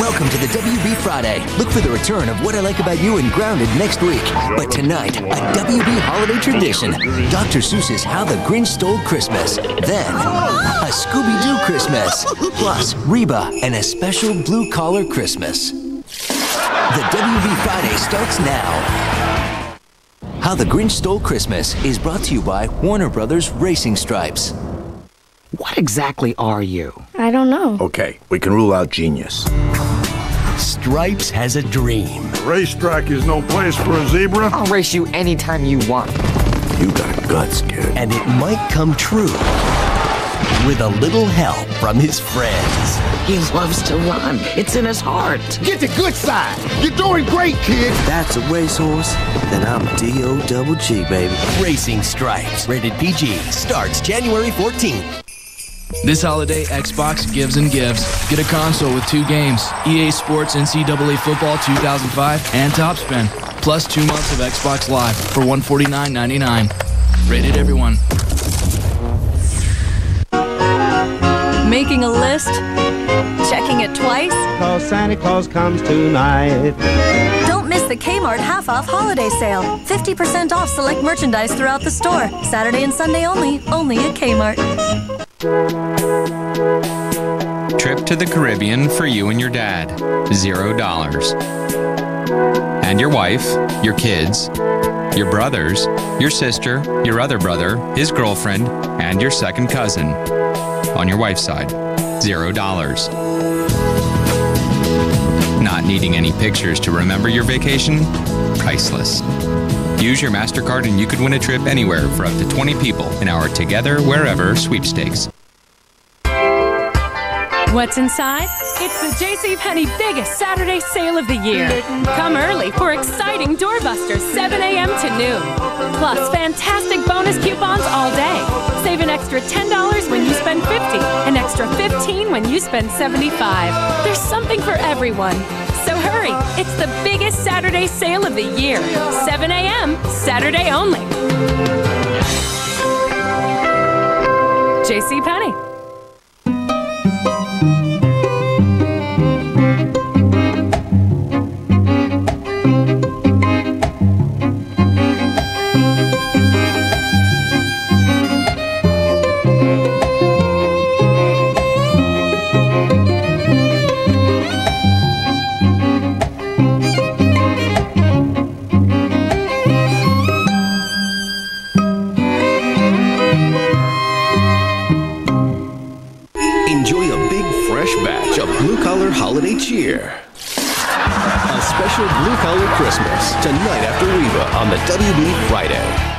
Welcome to the WB Friday. Look for the return of What I Like About You and Grounded next week. But tonight, a WB holiday tradition Dr. Seuss's How the Grinch Stole Christmas. Then, a Scooby Doo Christmas. Plus, Reba and a special blue collar Christmas. The WB Friday starts now. How the Grinch Stole Christmas is brought to you by Warner Brothers Racing Stripes. What exactly are you? I don't know. Okay, we can rule out genius. Stripes has a dream. A racetrack is no place for a zebra. I'll race you anytime you want. You got guts, kid. And it might come true with a little help from his friends. He loves to run. It's in his heart. Get the good side. You're doing great, kid. That's a racehorse. Then I'm D-O double G, baby. Racing Stripes, rated PG, starts January 14th. This holiday, Xbox gives and gives. Get a console with two games EA Sports NCAA Football 2005 and Top Spin, plus two months of Xbox Live for $149.99. Rated everyone. Making a list? Checking it twice? Cause Santa Claus comes tonight. Don't miss the Kmart half off holiday sale. 50% off select merchandise throughout the store. Saturday and Sunday only, only at Kmart. Trip to the Caribbean for you and your dad. Zero dollars. And your wife, your kids, your brothers, your sister, your other brother, his girlfriend, and your second cousin. On your wife's side. Zero dollars. Needing any pictures to remember your vacation? Priceless. Use your MasterCard and you could win a trip anywhere for up to 20 people in our Together Wherever sweepstakes. What's inside? It's the JCPenney biggest Saturday sale of the year. Come early for exciting doorbusters 7 a.m. to noon. Plus fantastic bonus coupons all day. Save an extra $10 when you spend 75. There's something for everyone. So hurry, it's the biggest Saturday sale of the year. 7 a.m. Saturday only. JCPenney. Fresh batch of Blue Collar Holiday Cheer. A special Blue Collar Christmas tonight after Reba on the WB Friday.